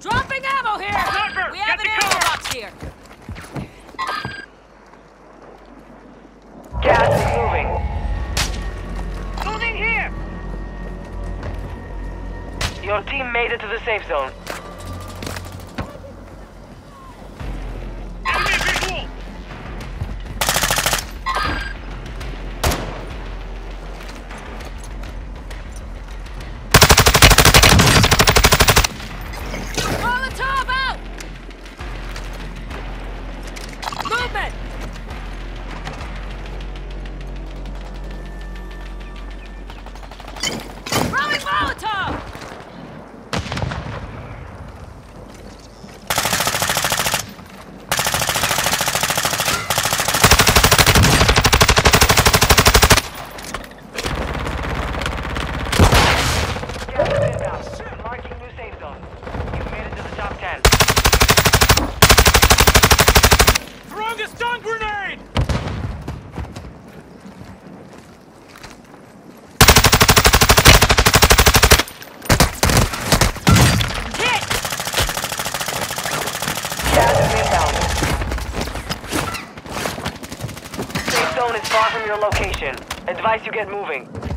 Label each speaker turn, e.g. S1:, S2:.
S1: Dropping ammo here! Parker,
S2: we have
S3: an ammo cover. box here.
S1: Gas is moving. Moving here! Your team made it to the safe zone. Bet. is far from your location. Advice: you get moving.